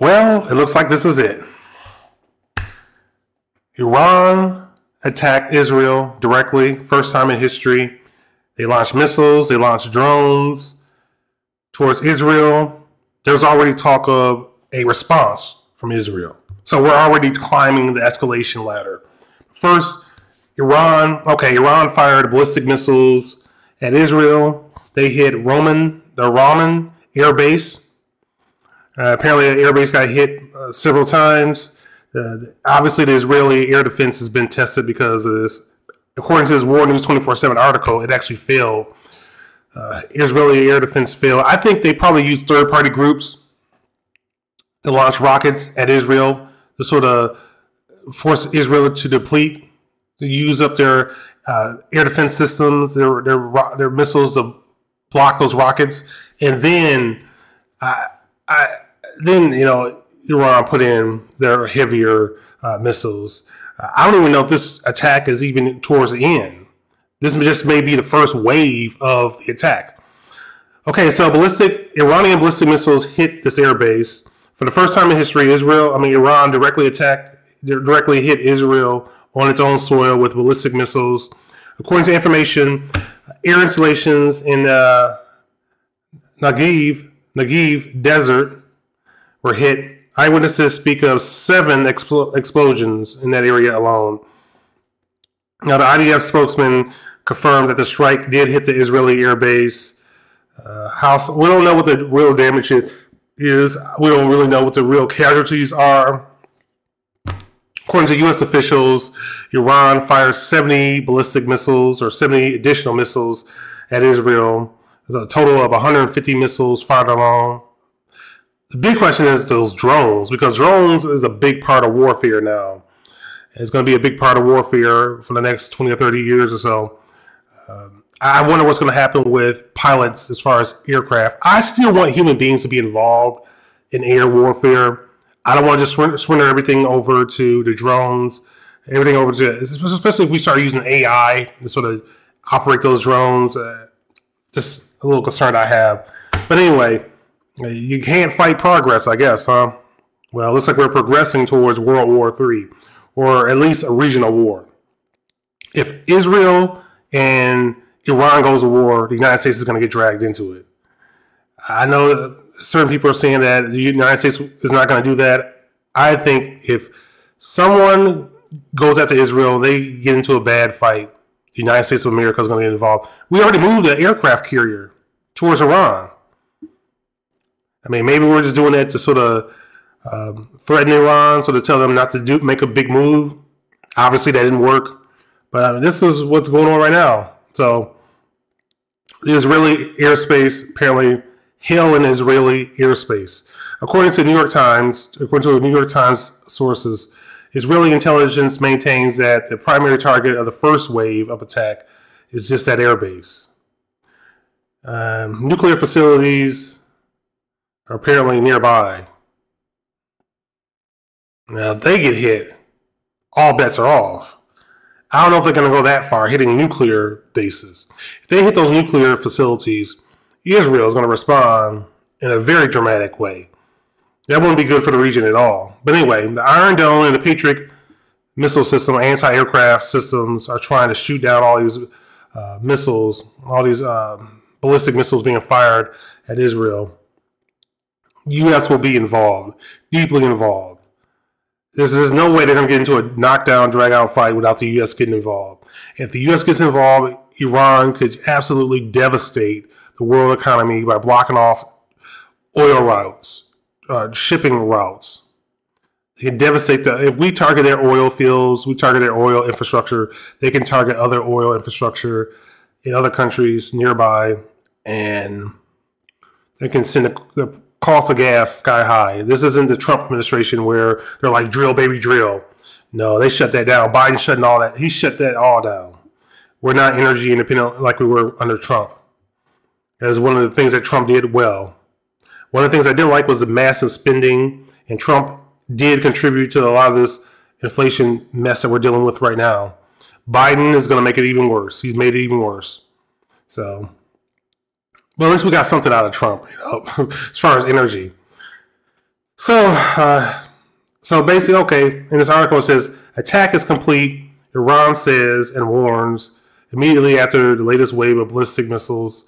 Well, it looks like this is it. Iran attacked Israel directly, first time in history. They launched missiles, they launched drones towards Israel. There's already talk of a response from Israel. So we're already climbing the escalation ladder. First, Iran, okay, Iran fired ballistic missiles at Israel. They hit Ramon, the Ramon air base. Uh, apparently, base got hit uh, several times. Uh, obviously, the Israeli air defense has been tested because of this. According to this War News 24 7 article, it actually failed. Uh, Israeli air defense failed. I think they probably used third party groups to launch rockets at Israel to sort of force Israel to deplete, to use up their uh, air defense systems, their, their, their missiles to block those rockets. And then, I, I, then you know, Iran put in their heavier uh, missiles. Uh, I don't even know if this attack is even towards the end. This just may be the first wave of the attack. Okay, so ballistic Iranian ballistic missiles hit this airbase for the first time in history. Israel, I mean Iran, directly attacked, directly hit Israel on its own soil with ballistic missiles. According to information, air installations in uh, Nagiv Negev Desert were hit Eyewitnesses speak of seven expl- explosions in that area alone. Now, the IDF spokesman confirmed that the strike did hit the Israeli air base. Uh, house, we don't know what the real damage is. We don't really know what the real casualties are. According to U.S. officials, Iran fired 70 ballistic missiles or 70 additional missiles at Israel. There's a total of 150 missiles fired alone the big question is those drones, because drones is a big part of warfare now. It's going to be a big part of warfare for the next 20 or 30 years or so. Um, I wonder what's going to happen with pilots as far as aircraft. I still want human beings to be involved in air warfare. I don't want to just swindle everything over to the drones, everything over to, especially if we start using AI to sort of operate those drones. Uh, just a little concern I have. But anyway, you can't fight progress, I guess, huh? Well, it looks like we're progressing towards World War III, or at least a regional war. If Israel and Iran goes to war, the United States is going to get dragged into it. I know certain people are saying that the United States is not going to do that. I think if someone goes after Israel, they get into a bad fight, the United States of America is going to get involved. We already moved an aircraft carrier towards Iran. I mean, maybe we're just doing that to sort of um, threaten Iran, so to tell them not to do make a big move. Obviously, that didn't work, but I mean, this is what's going on right now. So, Israeli airspace apparently hell in Israeli airspace. According to New York Times, according to New York Times sources, Israeli intelligence maintains that the primary target of the first wave of attack is just that airbase. Um, nuclear facilities, are apparently nearby. Now, if they get hit, all bets are off. I don't know if they're going to go that far, hitting nuclear bases. If they hit those nuclear facilities, Israel is going to respond in a very dramatic way. That wouldn't be good for the region at all. But anyway, the Iron Dome and the Patriot missile system, anti-aircraft systems, are trying to shoot down all these uh, missiles, all these uh, ballistic missiles being fired at Israel. U.S. will be involved, deeply involved. There's, there's no way they're going to get into a knockdown, drag out fight without the U.S. getting involved. If the U.S. gets involved, Iran could absolutely devastate the world economy by blocking off oil routes, uh, shipping routes. They can devastate the. If we target their oil fields, we target their oil infrastructure. They can target other oil infrastructure in other countries nearby, and they can send the, the cost of gas sky high. This isn't the Trump administration where they're like drill baby drill. No, they shut that down. Biden shutting all that. He shut that all down. We're not energy independent like we were under Trump. That is one of the things that Trump did well. One of the things I didn't like was the massive spending, and Trump did contribute to a lot of this inflation mess that we're dealing with right now. Biden is going to make it even worse. He's made it even worse. So but at least we got something out of Trump, you know, as far as energy. So, uh, so basically, okay, in this article it says attack is complete. Iran says and warns immediately after the latest wave of ballistic missiles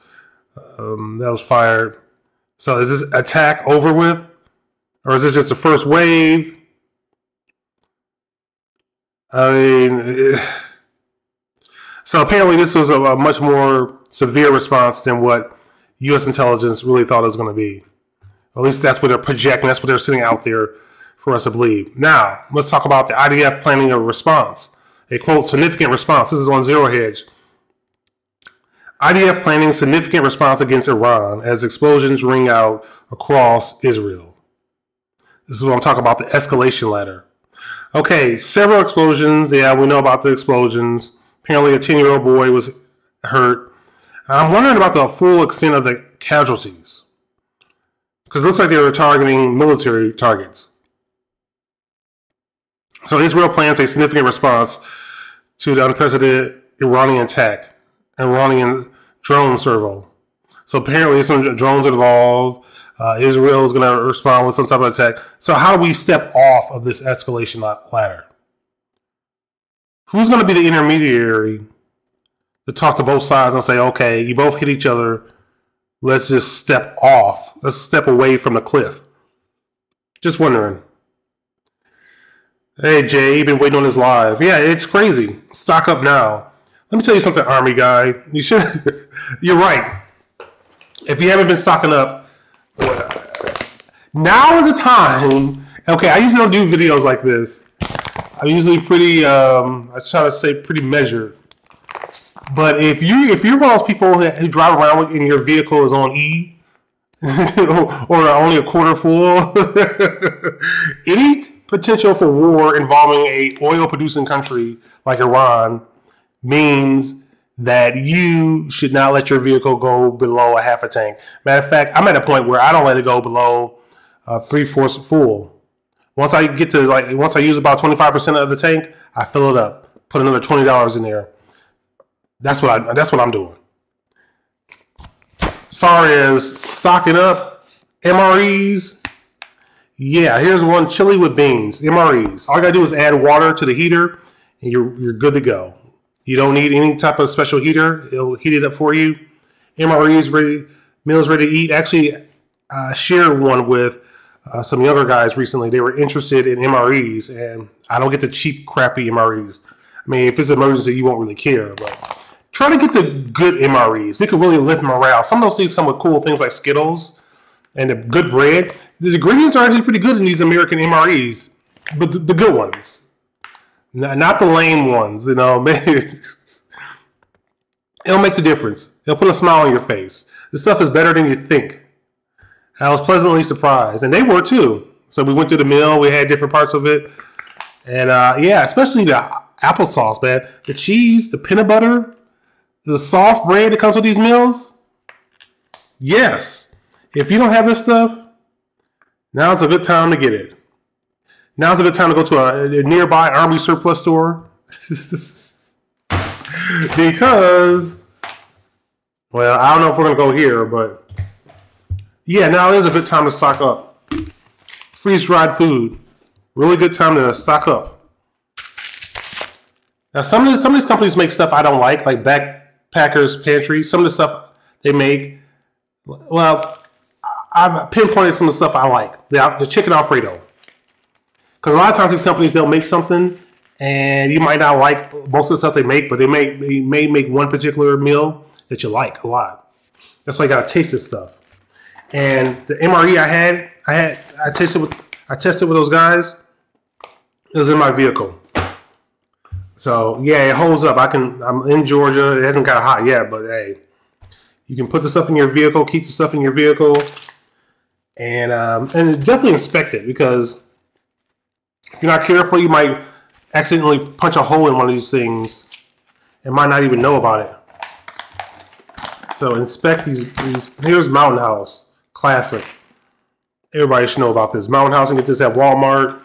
um, that was fired. So, is this attack over with, or is this just the first wave? I mean, so apparently this was a, a much more severe response than what U.S. intelligence really thought it was going to be. At least that's what they're projecting. That's what they're sitting out there for us to believe. Now, let's talk about the IDF planning a response. A quote, significant response. This is on Zero Hedge. IDF planning significant response against Iran as explosions ring out across Israel. This is what I'm talking about the escalation ladder. Okay, several explosions. Yeah, we know about the explosions. Apparently, a 10 year old boy was hurt. I'm wondering about the full extent of the casualties. Because it looks like they were targeting military targets. So Israel plans a significant response to the unprecedented Iranian attack, Iranian drone servo. So apparently some drones involved. Uh, Israel is going to respond with some type of attack. So how do we step off of this escalation ladder? Who's going to be the intermediary to talk to both sides and say, okay, you both hit each other. Let's just step off. Let's step away from the cliff. Just wondering. Hey Jay, you've been waiting on this live. Yeah, it's crazy. Stock up now. Let me tell you something, Army guy. You should. you're right. If you haven't been stocking up, now is the time. Okay, I usually don't do videos like this. I'm usually pretty. Um, I try to say pretty measured. But if you if you're one of those people who drive around and your vehicle is on E or only a quarter full, any potential for war involving a oil producing country like Iran means that you should not let your vehicle go below a half a tank. Matter of fact, I'm at a point where I don't let it go below uh, three fourths full. Once I get to like once I use about 25% of the tank, I fill it up. Put another twenty dollars in there that's what I. That's what I'm doing. As far as stocking up MREs, yeah. Here's one: chili with beans. MREs. All you gotta do is add water to the heater, and you're you're good to go. You don't need any type of special heater. It'll heat it up for you. MREs ready. Meals ready to eat. Actually, I shared one with uh, some younger guys recently. They were interested in MREs, and I don't get the cheap, crappy MREs. I mean, if it's an emergency, you won't really care, but try to get the good MREs. They could really lift morale. Some of those things come with cool things like Skittles and good bread. The ingredients are actually pretty good in these American MREs, but the, the good ones, not the lame ones. You know, it'll make the difference. It'll put a smile on your face. This stuff is better than you think. I was pleasantly surprised, and they were too. So we went to the mill. We had different parts of it, and uh, yeah, especially the applesauce, man. The cheese, the peanut butter, the soft bread that comes with these meals? Yes. If you don't have this stuff, now's a good time to get it. Now's a good time to go to a, a nearby army surplus store. because, well, I don't know if we're going to go here, but yeah, now is a good time to stock up. Freeze dried food. Really good time to stock up. Now, some of, the, some of these companies make stuff I don't like, like back Packers Pantry. Some of the stuff they make, well, I've pinpointed some of the stuff I like. The, the chicken Alfredo. Because a lot of times these companies, they'll make something and you might not like most of the stuff they make, but they may, they may make one particular meal that you like a lot. That's why you gotta taste this stuff. And the MRE I had, I had, I tasted with, I tested with those guys. It was in my vehicle. So yeah, it holds up. I can. I'm in Georgia. It hasn't got hot yet, but hey, you can put the stuff in your vehicle, keep the stuff in your vehicle, and um, and definitely inspect it because if you're not careful, you might accidentally punch a hole in one of these things and might not even know about it. So inspect these. These here's Mountain House, classic. Everybody should know about this. Mountain House, and get this at Walmart.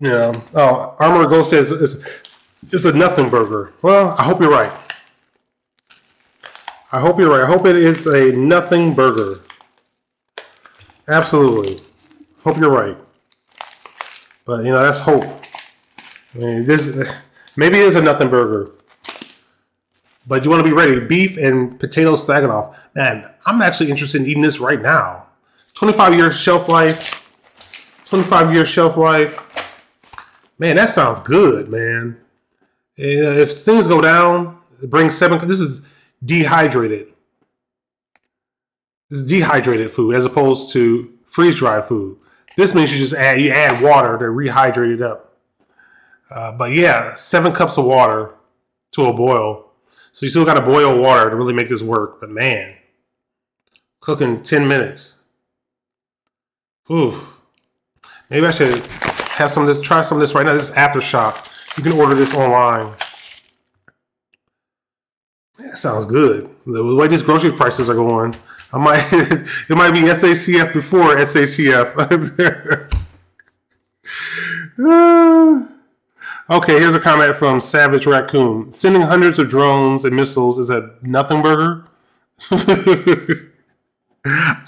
Yeah. Oh, Armor Ghost says it's, it's a nothing burger. Well, I hope you're right. I hope you're right. I hope it is a nothing burger. Absolutely. Hope you're right. But you know, that's hope. I mean, this maybe it is a nothing burger. But you want to be ready. Beef and potato stroganoff. Man, I'm actually interested in eating this right now. 25 year shelf life. 25 year shelf life. Man, that sounds good, man. If things go down, bring seven. This is dehydrated. This is dehydrated food as opposed to freeze dried food. This means you just add you add water to rehydrate it up. Uh, but yeah, seven cups of water to a boil. So you still got to boil water to really make this work. But man, cooking 10 minutes. Ooh. Maybe I should have some of this, try some of this right now. This is Aftershock. You can order this online. That sounds good. The way these grocery prices are going, I might it might be SACF before SACF. okay, here's a comment from Savage Raccoon. Sending hundreds of drones and missiles is a nothing burger.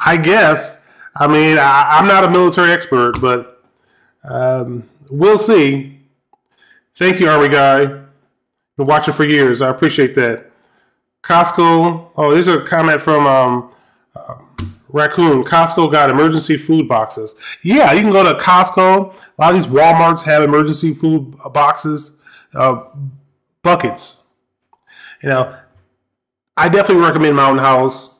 I guess. I mean, I, am not a military expert, but um, we'll see. Thank you, Army Guy. Been watching for years. I appreciate that. Costco. Oh, there's a comment from um, uh, Raccoon. Costco got emergency food boxes. Yeah, you can go to Costco. A lot of these WalMarts have emergency food boxes, uh, buckets. You know, I definitely recommend Mountain House.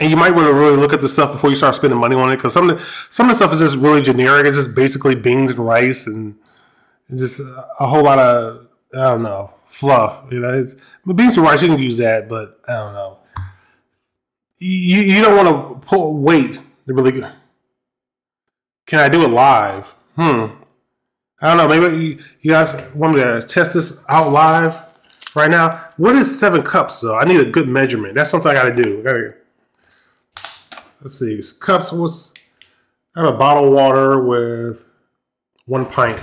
And you might want to really look at the stuff before you start spending money on it, because some of the, some of the stuff is just really generic. It's just basically beans and rice and just a whole lot of I don't know fluff. You know, it's beans and rice. You can use that, but I don't know. You you don't want to pull weight. They're really good. Can I do it live? Hmm. I don't know. Maybe you, you guys want me to test this out live right now. What is seven cups though? I need a good measurement. That's something I got to do. Gotta, let's see. Cups was. I have a bottle of water with one pint.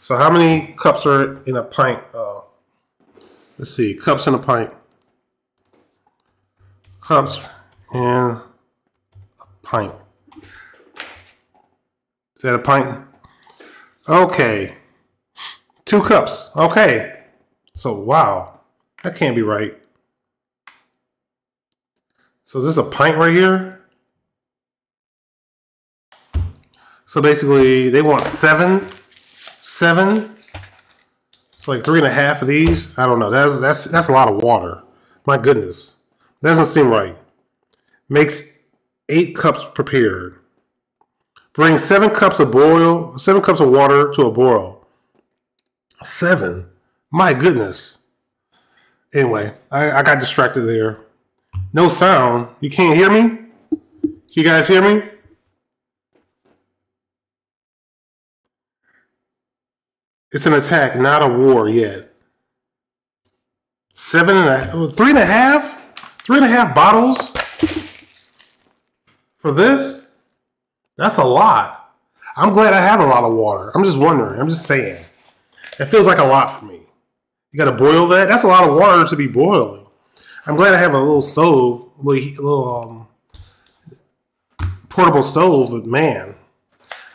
So how many cups are in a pint? Uh, let's see, cups in a pint. Cups in a pint. Is that a pint? Okay. Two cups. Okay. So, wow. That can't be right. So this is a pint right here? So basically, they want seven seven. It's like three and a half of these. I don't know. That's that's that's a lot of water. My goodness, doesn't seem right. Makes eight cups prepared. Bring seven cups of boil, seven cups of water to a boil. Seven. My goodness. Anyway, I, I got distracted there. No sound. You can't hear me? You guys hear me? It's an attack, not a war yet. Seven and a three and a half, three and a half bottles for this. That's a lot. I'm glad I have a lot of water. I'm just wondering. I'm just saying. It feels like a lot for me. You got to boil that. That's a lot of water to be boiling. I'm glad I have a little stove, a little, little um, portable stove. But man,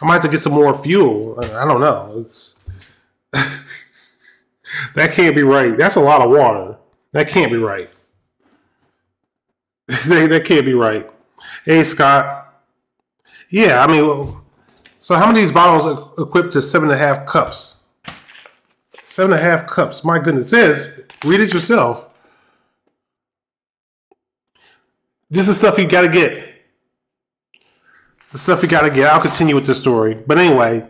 I might have to get some more fuel. I don't know. It's that can't be right. That's a lot of water. That can't be right. that, can't be right. Hey, Scott. Yeah, I mean, so how many of these bottles are equipped to seven and a half cups? Seven and a half cups. My goodness. It says, read it yourself. This is stuff you got to get. The stuff you got to get. I'll continue with this story. But anyway,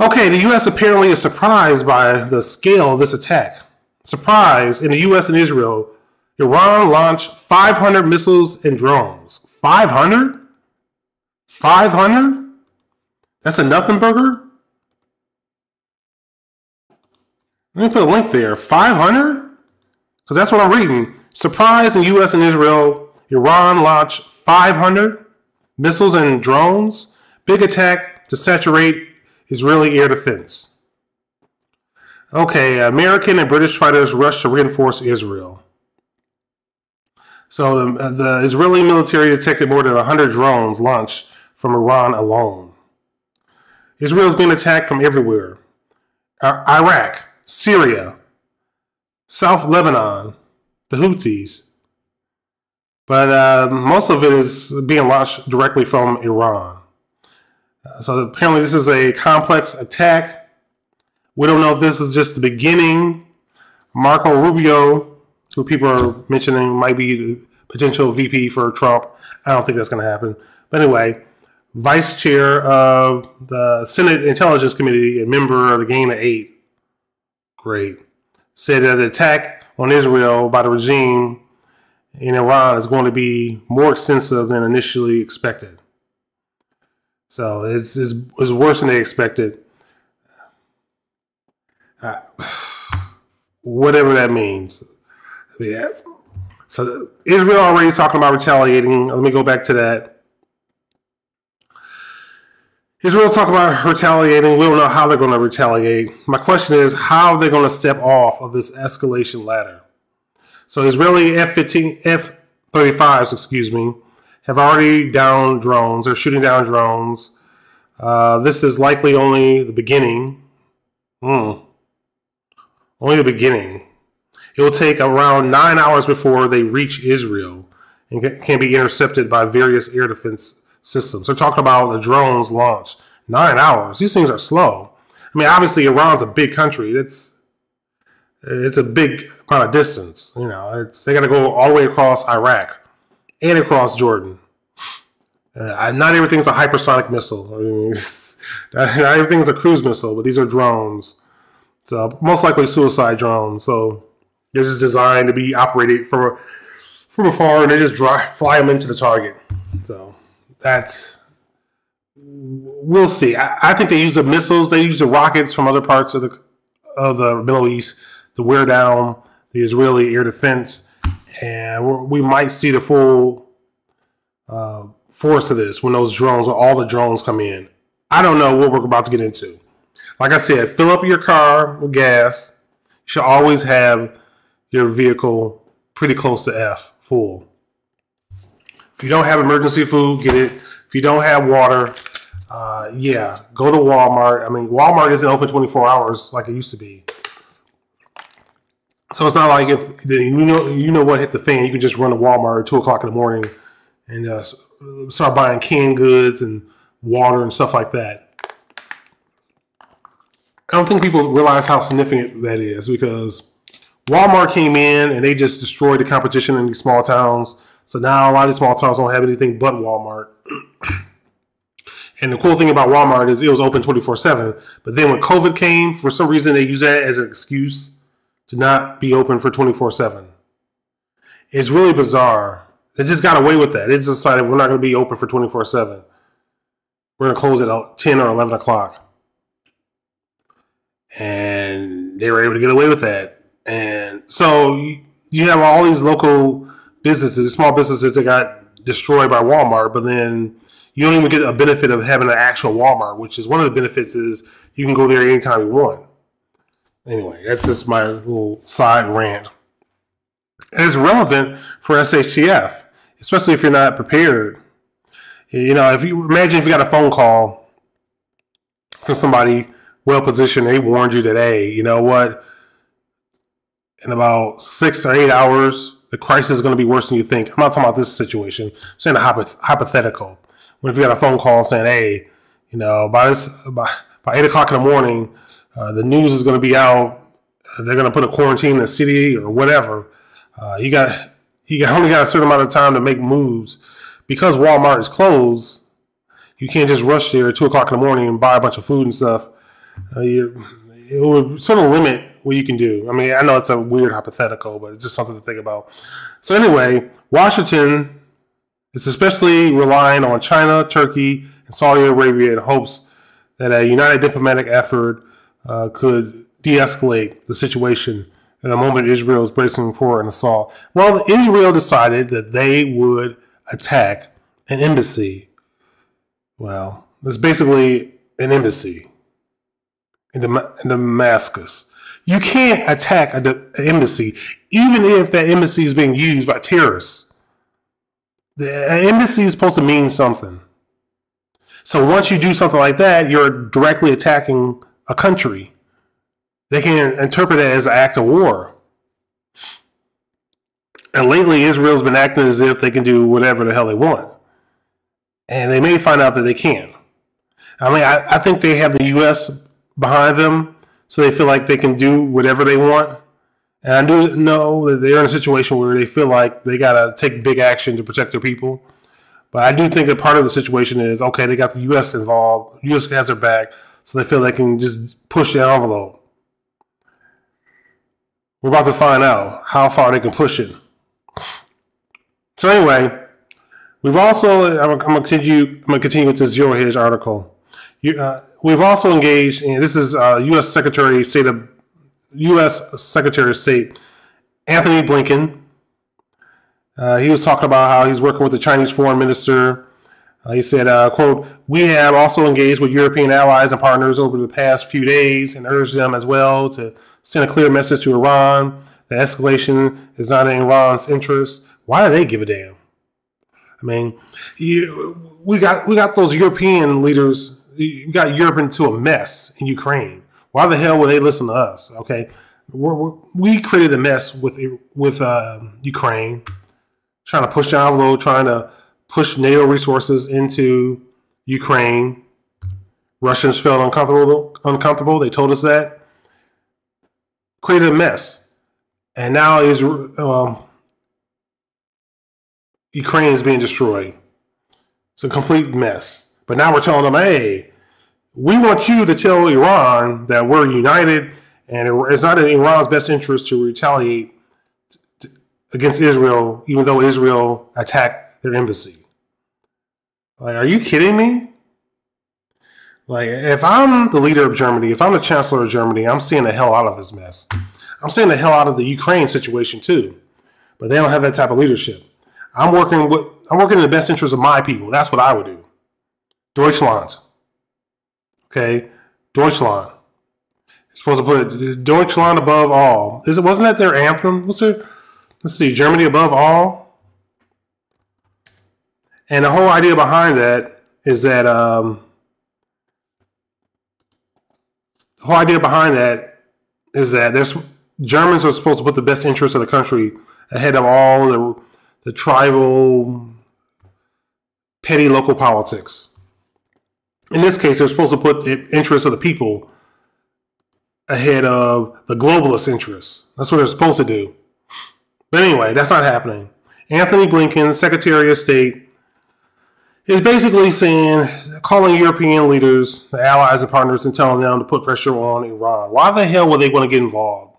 Okay, the U.S. apparently is surprised by the scale of this attack. Surprise! In the U.S. and Israel, Iran launched 500 missiles and drones. 500? 500? That's a nothing burger? Let me put a link there. 500? Because that's what I'm reading. Surprise in U.S. and Israel, Iran launched 500 missiles and drones. Big attack to saturate Israeli air defense. Okay, American and British fighters rush to reinforce Israel. So the, the Israeli military detected more than 100 drones launched from Iran alone. Israel is being attacked from everywhere Iraq, Syria, South Lebanon, the Houthis. But uh, most of it is being launched directly from Iran. So apparently, this is a complex attack. We don't know if this is just the beginning. Marco Rubio, who people are mentioning might be the potential VP for Trump, I don't think that's going to happen. But anyway, vice chair of the Senate Intelligence Committee, a member of the Gang of Eight, great, said that the attack on Israel by the regime in Iran is going to be more extensive than initially expected. So it's, it's, it's worse than they expected. Uh, whatever that means. Yeah. So Israel already talking about retaliating. Let me go back to that. Israel talk about retaliating. We don't know how they're going to retaliate. My question is, how are they going to step off of this escalation ladder? So Israeli F-15, F-35s, excuse me, have already downed drones. They're shooting down drones. Uh, this is likely only the beginning. Hmm. Only the beginning. It will take around nine hours before they reach Israel and can be intercepted by various air defense systems. They're talking about the drones launch. Nine hours. These things are slow. I mean, obviously, Iran's a big country. It's it's a big amount of distance. You know, it's they got to go all the way across Iraq and across Jordan. Uh, not everything's a hypersonic missile. I mean, not everything's a cruise missile, but these are drones. So most likely suicide drones. So they're just designed to be operated from from afar, and they just drive, fly them into the target. So that's we'll see. I, I, think they use the missiles, they use the rockets from other parts of the of the Middle East to wear down the Israeli air defense, and we might see the full uh, force of this when those drones, when all the drones come in. I don't know what we're about to get into. Like I said, fill up your car with gas. You should always have your vehicle pretty close to F full. If you don't have emergency food, get it. If you don't have water, uh, yeah, go to Walmart. I mean, Walmart isn't open 24 hours like it used to be. So it's not like if you know you know what hit the fan, you can just run to Walmart at two o'clock in the morning and uh, start buying canned goods and water and stuff like that. I don't think people realize how significant that is because Walmart came in and they just destroyed the competition in these small towns so now a lot of small towns don't have anything but Walmart. and the cool thing about Walmart is it was open 24 7. But then when COVID came, for some reason they use that as an excuse to not be open for 24 7. It's really bizarre. They just got away with that. They just decided we're not going to be open for 24 7. We're going to close at 10 or 11 o'clock. And they were able to get away with that. And so you, you have all these local businesses, small businesses that got destroyed by Walmart, but then you don't even get a benefit of having an actual Walmart, which is one of the benefits is you can go there anytime you want. Anyway, that's just my little side rant. And it's relevant for SHTF, especially if you're not prepared. You know, if you imagine if you got a phone call from somebody well positioned, they warned you that, hey, you know what? In about six or eight hours, the crisis is going to be worse than you think. I'm not talking about this situation. I'm saying a hypoth- hypothetical. What if you got a phone call saying, "Hey, you know, by this by, by eight o'clock in the morning, uh, the news is going to be out. They're going to put a quarantine in the city or whatever. Uh, you got you only got a certain amount of time to make moves because Walmart is closed. You can't just rush there at two o'clock in the morning and buy a bunch of food and stuff. Uh, it would sort of limit what you can do. I mean, I know it's a weird hypothetical, but it's just something to think about. So anyway, Washington is especially relying on China, Turkey, and Saudi Arabia in hopes that a united diplomatic effort uh, could de-escalate the situation in a moment Israel is bracing for an assault. Well, Israel decided that they would attack an embassy. Well, it's basically an embassy in, Damascus. You can't attack an embassy, even if that embassy is being used by terrorists. The embassy is supposed to mean something. So once you do something like that, you're directly attacking a country. They can interpret it as an act of war. And lately, Israel's been acting as if they can do whatever the hell they want. And they may find out that they can. I mean, I, I think they have the U.S. behind them, so they feel like they can do whatever they want. And I do know that they're in a situation where they feel like they got to take big action to protect their people. But I do think that part of the situation is okay, they got the U.S. involved, U.S. has their back, so they feel they can just push the envelope. We're about to find out how far they can push it. So anyway, we've also I'm, gonna continue. I'm gonna continue with this Zero Hedge article. You, uh, we've also engaged, and this is uh, U.S. Secretary of State of U.S. Secretary of State Antony Blinken. Uh, he was talking about how he's working with the Chinese foreign minister. Uh, he said, uh, "quote We have also engaged with European allies and partners over the past few days and urged them as well to send a clear message to Iran that escalation is not in Iran's interest. Why do they give a damn? I mean, you, we got we got those European leaders. You got Europe into a mess in Ukraine. Why the hell would they listen to us? Okay, we're, we're, we created a mess with with uh, Ukraine, trying to push the envelope, trying to push NATO resources into Ukraine. Russians felt uncomfortable. Uncomfortable. They told us that created a mess, and now is um, Ukraine is being destroyed. It's a complete mess. But now we're telling them, hey, we want you to tell Iran that we're united, and it's not in Iran's best interest to retaliate against Israel, even though Israel attacked their embassy. Like, are you kidding me? Like, if I'm the leader of Germany, if I'm the chancellor of Germany, I'm seeing the hell out of this mess. I'm seeing the hell out of the Ukraine situation too. But they don't have that type of leadership. I'm working with I'm working in the best interest of my people. That's what I would do. Deutschland. Okay, Deutschland. Supposed to put Deutschland above all. Is it wasn't that their anthem? What's their let's see, Germany above all? And the whole idea behind that is that um, the whole idea behind that is that there's Germans are supposed to put the best interests of the country ahead of all the, the tribal, petty local politics. In this case, they're supposed to put the interests of the people ahead of the globalist interests. That's what they're supposed to do. But anyway, that's not happening. Antony Blinken, Secretary of State, is basically saying, calling European leaders, the allies and partners, and telling them to put pressure on Iran. Why the hell would they want to get involved?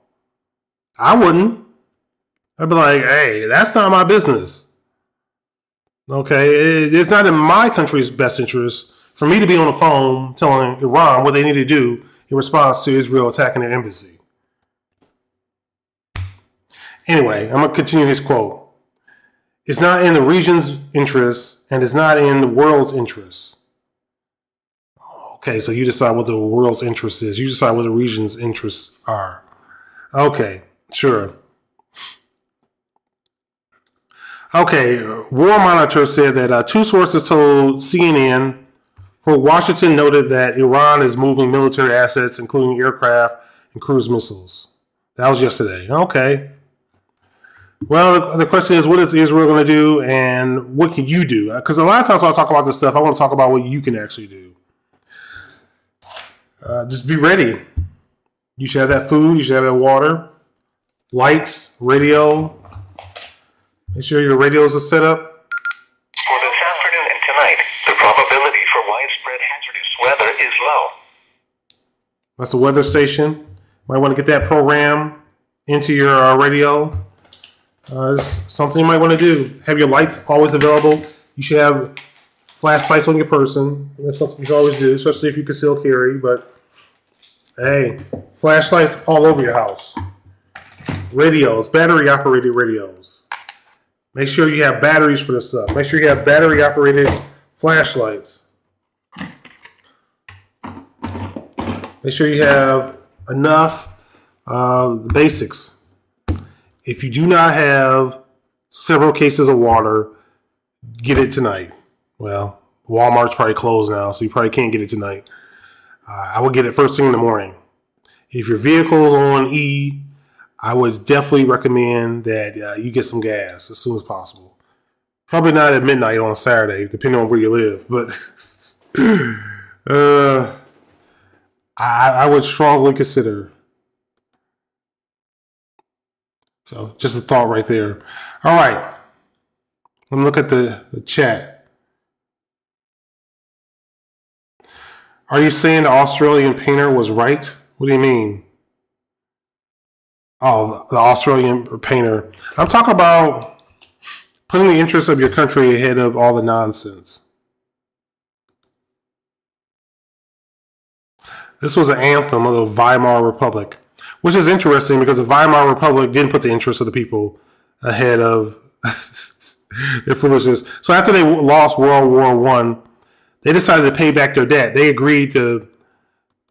I wouldn't. I'd be like, hey, that's not my business. Okay, it's not in my country's best interest for me to be on the phone telling Iran what they need to do in response to Israel attacking their embassy. Anyway, I'm going to continue his quote. It's not in the region's interest and it's not in the world's interest. Okay, so you decide what the world's interest is. You decide what the region's interests are. Okay, sure. Okay, War Monitor said that uh, two sources told CNN where Washington noted that Iran is moving military assets, including aircraft and cruise missiles. That was yesterday. Okay. Well, the question is, what is Israel going to do, and what can you do? Because a lot of times when I talk about this stuff, I want to talk about what you can actually do. Uh, just be ready. You should have that food. You should have that water, lights, radio. Make sure your radios are set up. For this afternoon and tonight, the probability for widespread hazardous weather is low. That's the weather station. Might want to get that program into your uh, radio. Uh, it's something you might want to do. Have your lights always available. You should have flashlights on your person. That's something you should always do, especially if you conceal carry. But hey, flashlights all over your house. Radios, battery operated radios. Make sure you have batteries for this stuff. Make sure you have battery operated flashlights. Make sure you have enough uh, the basics if you do not have several cases of water, get it tonight. Well, Walmart's probably closed now, so you probably can't get it tonight. Uh, I would get it first thing in the morning. If your vehicle is on E, I would definitely recommend that uh, you get some gas as soon as possible. Probably not at midnight on Saturday, depending on where you live, but uh, I, I would strongly consider. So, just a thought right there. All right. Let me look at the, the chat. Are you saying the Australian painter was right? What do you mean? Oh, the Australian painter. I'm talking about putting the interests of your country ahead of all the nonsense. This was an anthem of the Weimar Republic, which is interesting because the Weimar Republic didn't put the interests of the people ahead of their foolishness. So after they lost World War One, they decided to pay back their debt. They agreed to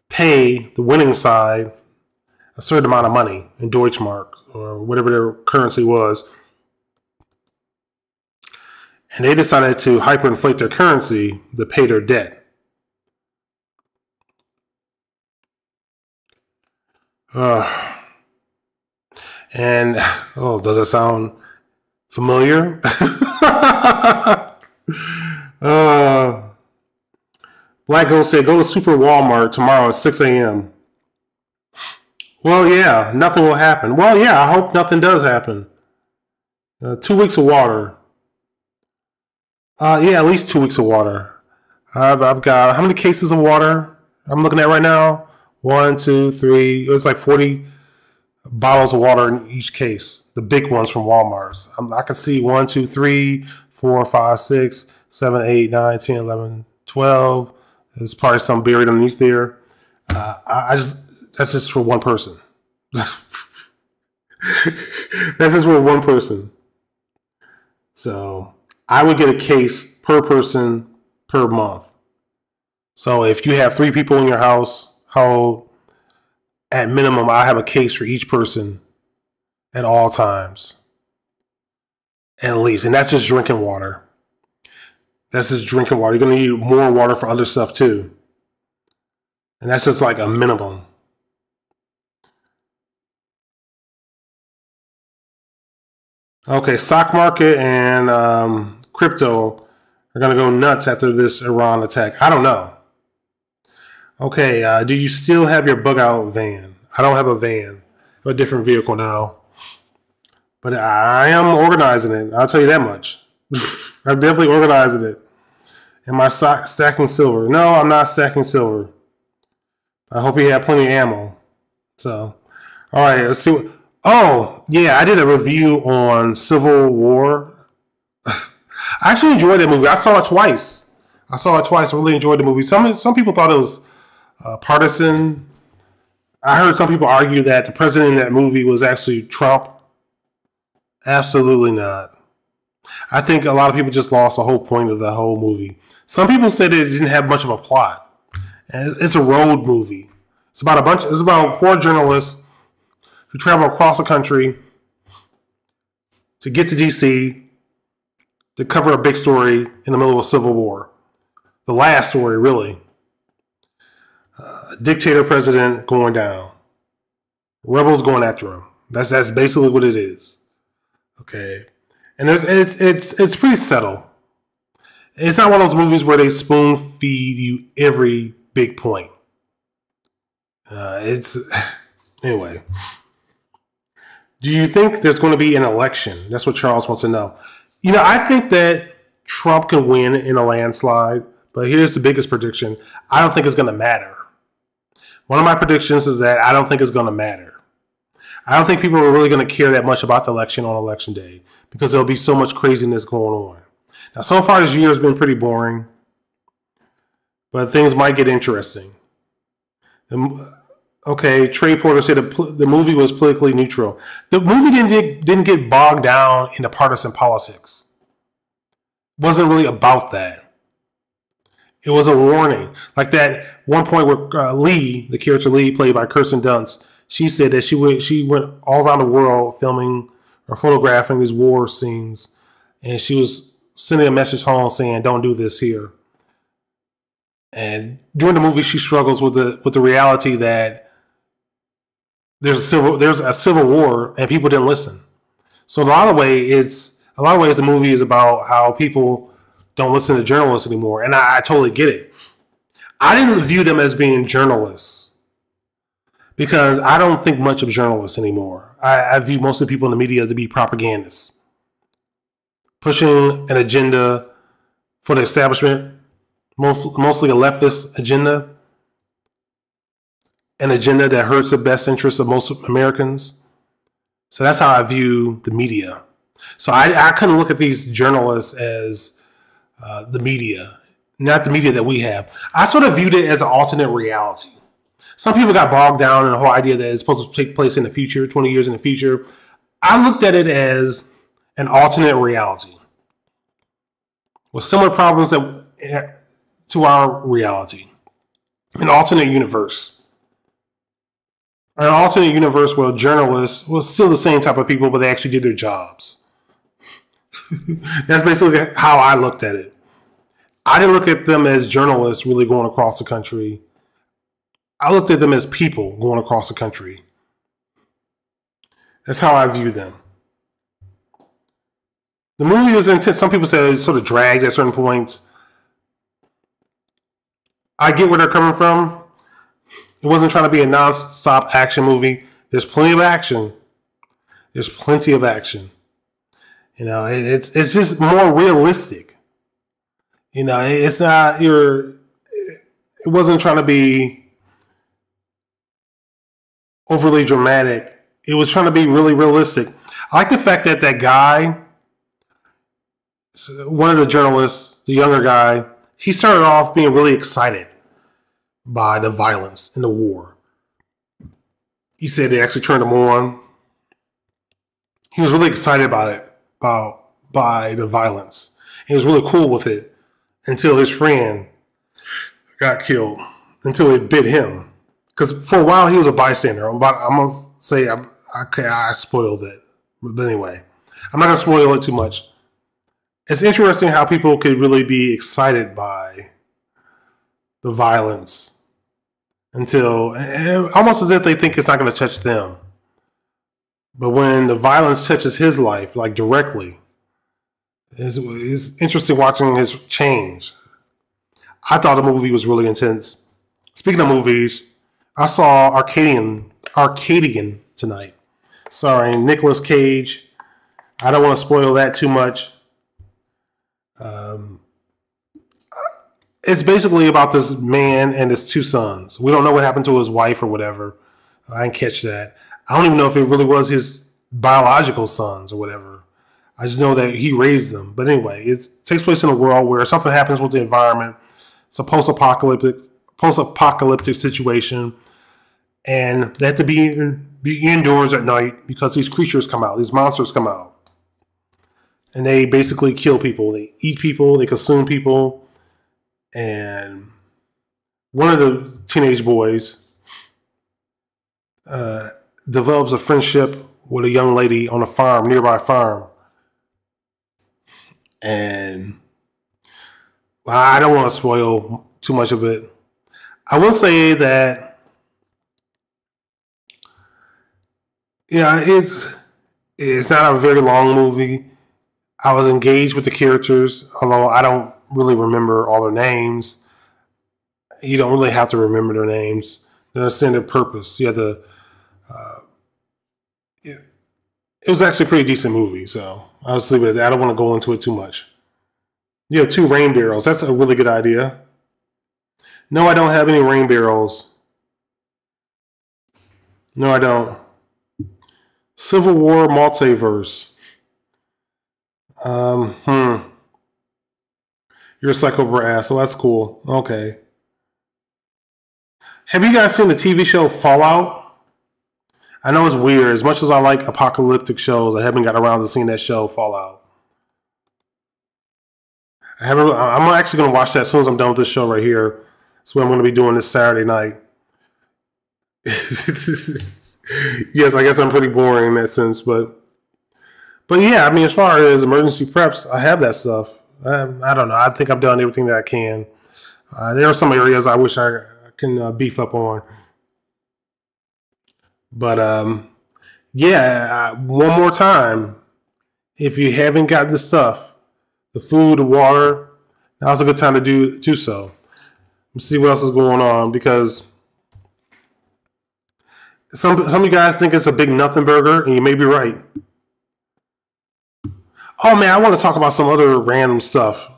pay the winning side a certain amount of money in Deutschmark or whatever their currency was. And they decided to hyperinflate their currency to pay their debt. Uh, and, oh, does it sound familiar? uh, Black Ghost said, go to Super Walmart tomorrow at 6 a.m. Well, yeah, nothing will happen. Well, yeah, I hope nothing does happen. Uh, two weeks of water. Uh, yeah, at least two weeks of water. I've, I've got how many cases of water I'm looking at right now? One, two, three. It was like 40 bottles of water in each case. The big ones from Walmart. I can see one, two, three, four, five, six, seven, eight, nine, 10, 11, 12. There's probably some buried underneath there. Uh, I, I just that's just for one person. That's just for one person. So I would get a case per person per month. So if you have three people in your house, how at minimum I have a case for each person at all times. At least. And that's just drinking water. That's just drinking water. You're gonna need more water for other stuff too. And that's just like a minimum. Okay, stock market and um, crypto are going to go nuts after this Iran attack. I don't know. Okay, uh, do you still have your bug out van? I don't have a van. a different vehicle now. But I am organizing it. I'll tell you that much. I'm definitely organizing it. Am I stacking silver? No, I'm not stacking silver. I hope you have plenty of ammo. So, all right, let's see what. Oh, yeah, I did a review on Civil War. I actually enjoyed that movie. I saw it twice. I saw it twice. I really enjoyed the movie. Some some people thought it was uh, partisan. I heard some people argue that the president in that movie was actually Trump. Absolutely not. I think a lot of people just lost the whole point of the whole movie. Some people said it didn't have much of a plot. And it's a road movie. It's about a bunch. It's about four journalists who travel across the country to get to DC to cover a big story in the middle of a civil war. The last story, really. Uh, dictator president going down. Rebels going after him. That's that's basically what it is. Okay, and there's it's it's it's pretty subtle. It's not one of those movies where they spoon feed you every big point. Uh, it's anyway. Do you think there's going to be an election? That's what Charles wants to know. You know, I think that Trump can win in a landslide, but here's the biggest prediction I don't think it's going to matter. One of my predictions is that I don't think it's going to matter. I don't think people are really going to care that much about the election on election day because there'll be so much craziness going on. Now, so far this year has been pretty boring, but things might get interesting okay, Trey Porter said the, the movie was politically neutral. The movie didn't get, didn't get bogged down into partisan politics. It wasn't really about that. It was a warning, like that one point where uh, Lee, the character Lee, played by Kirsten Dunst, she said that she went she went all around the world filming or photographing these war scenes, and she was sending a message home saying, "Don't do this here." And during the movie, she struggles with the with the reality that there's a civil there's a civil war and people didn't listen. So a lot of ways, it's a lot of ways the movie is about how people don't listen to journalists anymore, and I, I totally get it. I didn't view them as being journalists because I don't think much of journalists anymore. I, I view most of the people in the media to be propagandists, pushing an agenda for the establishment, most, mostly a leftist agenda, an agenda that hurts the best interests of most Americans. So that's how I view the media. So I, I couldn't look at these journalists as uh, the media, not the media that we have. I sort of viewed it as an alternate reality. Some people got bogged down in the whole idea that it's supposed to take place in the future, 20 years in the future. I looked at it as an alternate reality with similar problems that, eh, to our reality, an alternate universe. An alternate universe where journalists was still the same type of people, but they actually did their jobs. That's basically how I looked at it. I didn't look at them as journalists really going across the country. I looked at them as people going across the country. That's how I view them. The movie was intense. Some people say it sort of dragged at certain points. I get where they're coming from. It wasn't trying to be a non-stop action movie. There's plenty of action. There's plenty of action. You know, it's it's just more realistic. You know, it's not your. It wasn't trying to be overly dramatic. It was trying to be really realistic. I like the fact that that guy, one of the journalists, the younger guy, he started off being really excited by the violence in the war. He said they actually turned him on. He was really excited about it about by the violence. He was really cool with it until his friend got killed, until it bit him. Because for a while he was a bystander. I'm, about, I'm gonna say I'm, okay, I spoiled it, but anyway, I'm not gonna spoil it too much. It's interesting how people could really be excited by the violence until eh, almost as if they think it's not going to touch them. But when the violence touches his life, like directly, it's, it's interesting watching his change. I thought the movie was really intense. Speaking of movies, I saw Arcadian Arcadian tonight. Sorry, Nicolas Cage. I don't want to spoil that too much. Um, it's basically about this man and his two sons. We don't know what happened to his wife or whatever. I didn't catch that. I don't even know if it really was his biological sons or whatever. I just know that he raised them. But anyway, it takes place in a world where something happens with the environment. It's a post-apocalyptic post-apocalyptic situation, and they have to be be indoors at night because these creatures come out, these monsters come out, and they basically kill people. They eat people, they consume people, and one of the teenage boys uh, develops a friendship with a young lady on a farm, nearby farm. And I don't want to spoil too much of it. I will say that yeah, it's it's not a very long movie. I was engaged with the characters, although I don't really remember all their names. You don't really have to remember their names. They understand their purpose. You have to uh, it was actually a pretty decent movie, so I'll just leave it at that. I don't want to go into it too much. You have two rain barrels. That's a really good idea. No, I don't have any rain barrels. No, I don't. Civil War multiverse. Um, hmm. You're a psycho brass, so that's cool. Okay. Have you guys seen the TV show Fallout? I know it's weird. As much as I like apocalyptic shows, I haven't got around to seeing that show Fallout. I haven't. I'm actually going to watch that as soon as I'm done with this show right here. That's what I'm going to be doing this Saturday night. yes, I guess I'm pretty boring in that sense, but but yeah, I mean, as far as emergency preps, I have that stuff. I, I don't know. I think I've done everything that I can. Uh, there are some areas I wish I can uh, beef up on. But um, yeah, uh, one more time, if you haven't got the stuff, the food, the water, now's a good time to do do so. Let's see what else is going on because some some of you guys think it's a big nothing burger, and you may be right. Oh man, I want to talk about some other random stuff.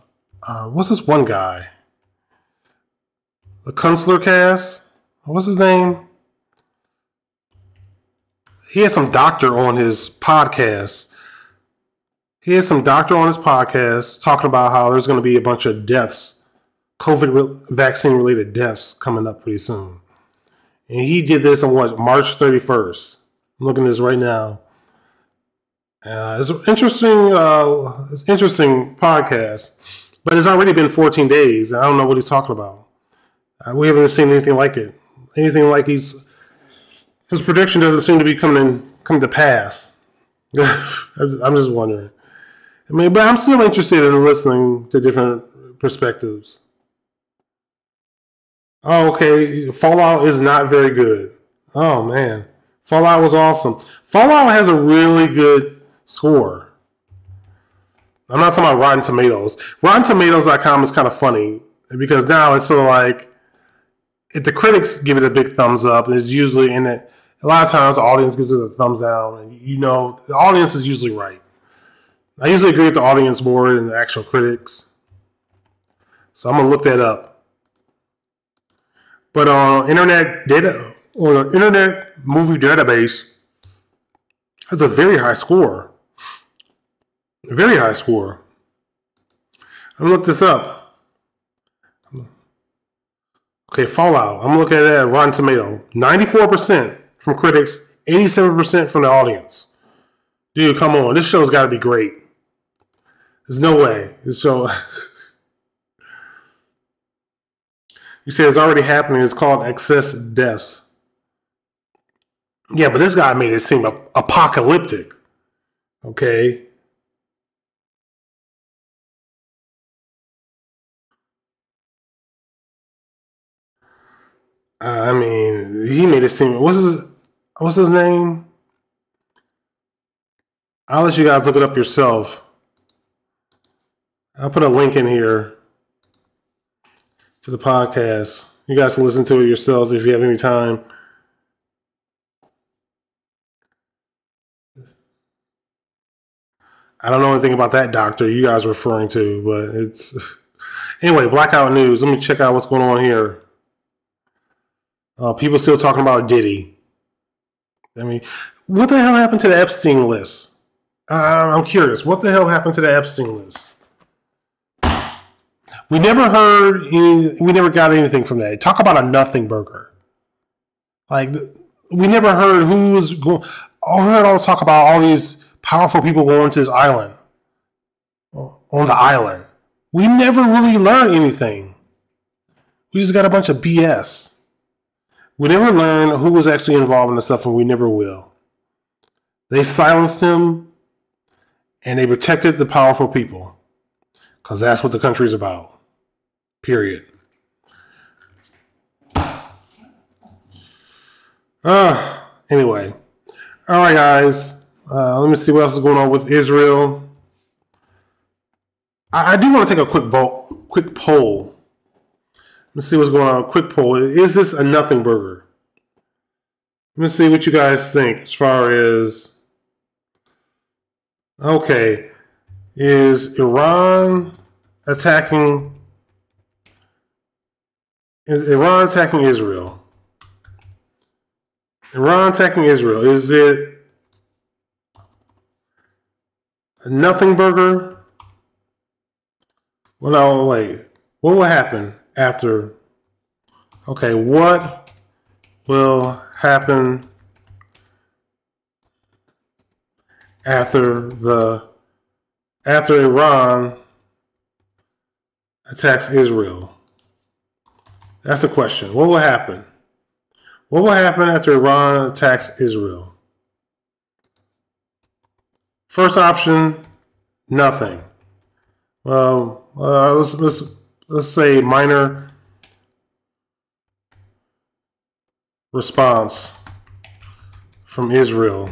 Uh, what's this one guy? The Kunstler cast? What's his name? He had some doctor on his podcast. He had some doctor on his podcast talking about how there's going to be a bunch of deaths, COVID re- vaccine related deaths coming up pretty soon. And he did this on what, March 31st. I'm looking at this right now. Uh, it's an interesting, uh, it's interesting podcast, but it's already been 14 days. And I don't know what he's talking about. Uh, we haven't seen anything like it. Anything like he's his prediction doesn't seem to be coming come to pass. I'm just wondering. I mean, but I'm still interested in listening to different perspectives. Oh, okay. Fallout is not very good. Oh man, Fallout was awesome. Fallout has a really good score. I'm not talking about Rotten Tomatoes. Rotten Tomatoes.com is kind of funny because now it's sort of like if the critics give it a big thumbs up, it's usually in it. A lot of times, the audience gives it a thumbs down, and you know the audience is usually right. I usually agree with the audience more than the actual critics, so I'm gonna look that up. But on internet data, on internet movie database, has a very high score. Very high score. I'm gonna look this up. Okay, Fallout. I'm looking at that Rotten Tomato. 94% from critics, 87% from the audience. Dude, come on. This show's gotta be great. There's no way. Show You say it's already happening. It's called excess deaths. Yeah, but this guy made it seem apocalyptic. Okay. Uh, I mean, he made it seem. What's his What's his name? I'll let you guys look it up yourself. I'll put a link in here to the podcast. You guys can listen to it yourselves if you have any time. I don't know anything about that doctor you guys are referring to, but it's anyway. Blackout news. Let me check out what's going on here. Uh, people still talking about Diddy. I mean, what the hell happened to the Epstein list? Uh, I'm curious. What the hell happened to the Epstein list? We never heard any, we never got anything from that. Talk about a nothing burger. Like we never heard who was going. I heard all this talk about all these powerful people going to this island on the island. We never really learned anything. We just got a bunch of BS. We never learned who was actually involved in the stuff, and we never will. They silenced him and they protected the powerful people because that's what the country's about. Period. Uh, anyway. All right, guys. Uh, let me see what else is going on with Israel. I, I do want to take a quick quick poll. Let's see what's going on. Quick poll. Is this a nothing burger? Let me see what you guys think as far as. Okay. Is Iran attacking Iran attacking Israel. Iran attacking Israel. Is it a nothing burger? Well, no, wait. What will happen after? Okay, what will happen after the after Iran attacks Israel? That's the question. What will happen? What will happen after Iran attacks Israel? First option, nothing. Well, uh, let's, let's let's say minor response from Israel.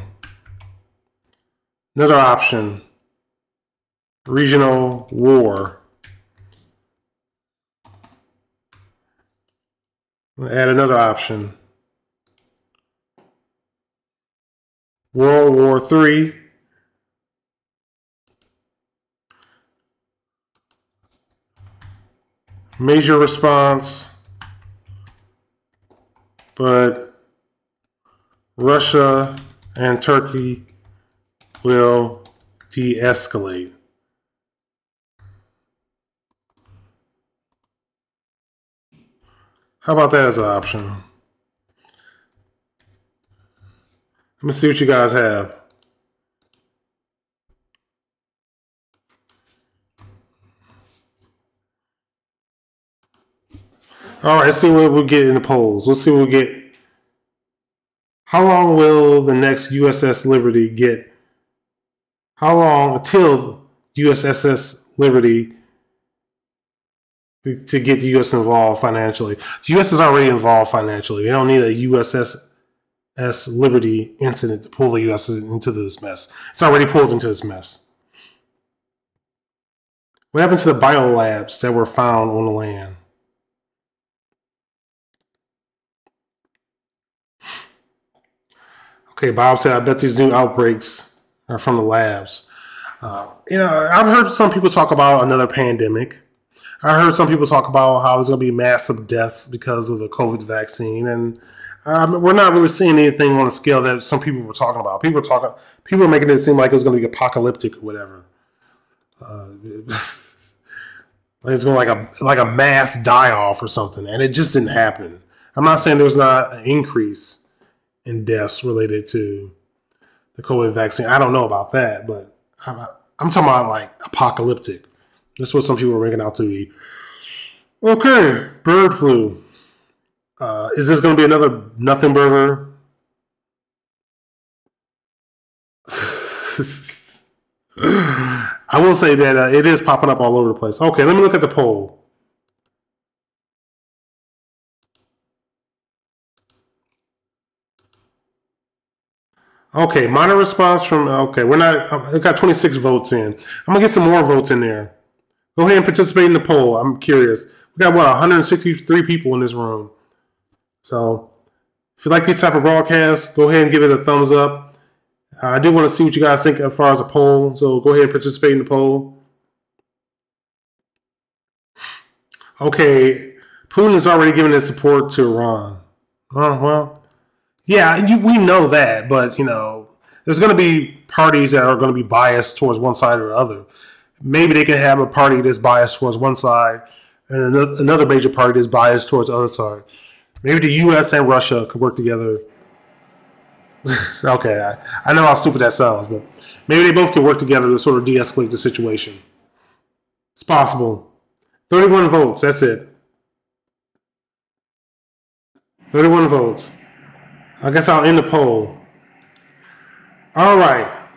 Another option, regional war. Add another option. World War III Major response, but Russia and Turkey will de escalate. How about that as an option? Let me see what you guys have. All right, let's see what we'll get in the polls. Let's see what we we'll get. How long will the next USS Liberty get? How long until USS Liberty to get the U.S. involved financially. The U.S. is already involved financially. They don't need a USS Liberty incident to pull the U.S. into this mess. It's already pulled into this mess. What happened to the biolabs that were found on the land? Okay, Bob said, I bet these new outbreaks are from the labs. Uh, you know, I've heard some people talk about another pandemic. I heard some people talk about how there's going to be massive deaths because of the COVID vaccine, and um, we're not really seeing anything on a scale that some people were talking about. People are talking, people are making it seem like it was going to be apocalyptic or whatever. Uh, it's going like a like a mass die off or something, and it just didn't happen. I'm not saying there's not an increase in deaths related to the COVID vaccine. I don't know about that, but I'm, I'm talking about like apocalyptic. That's what some people are making out to be. Okay, bird flu. Uh, is this going to be another nothing burger? I will say that uh, it is popping up all over the place. Okay, let me look at the poll. Okay, minor response from. Okay, we're not. I got 26 votes in. I'm gonna get some more votes in there. Go ahead and participate in the poll. I'm curious. We got what 163 people in this room. So if you like these type of broadcasts, go ahead and give it a thumbs up. I do want to see what you guys think as far as the poll. So go ahead and participate in the poll. Okay, Putin is already giving his support to Iran. Oh, well, yeah, you, we know that, but you know, there's going to be parties that are going to be biased towards one side or the other maybe they can have a party that's biased towards one side and another major party that's biased towards the other side. Maybe the U.S. and Russia could work together. okay, I, I, know how stupid that sounds, but maybe they both could work together to sort of de-escalate the situation. It's possible. 31 votes, that's it. 31 votes. I guess I'll end the poll. All right.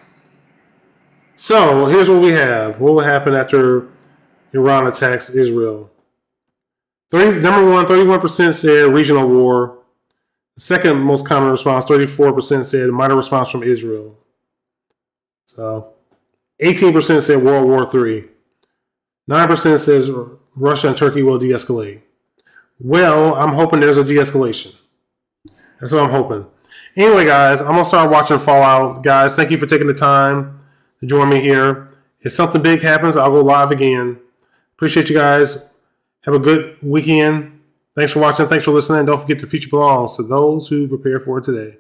So here's what we have. What will happen after Iran attacks Israel? 30, number one, 31% said regional war. The second most common response, 34% said minor response from Israel. So 18% said World War III. 9% says Russia and Turkey will de escalate. Well, I'm hoping there's a de escalation. That's what I'm hoping. Anyway, guys, I'm to start watching Fallout. Guys, thank you for taking the time to join me here. If something big happens, I'll go live again. Appreciate you guys. Have a good weekend. Thanks for watching. Thanks for listening. Don't forget the future belongs to those who prepare for it today.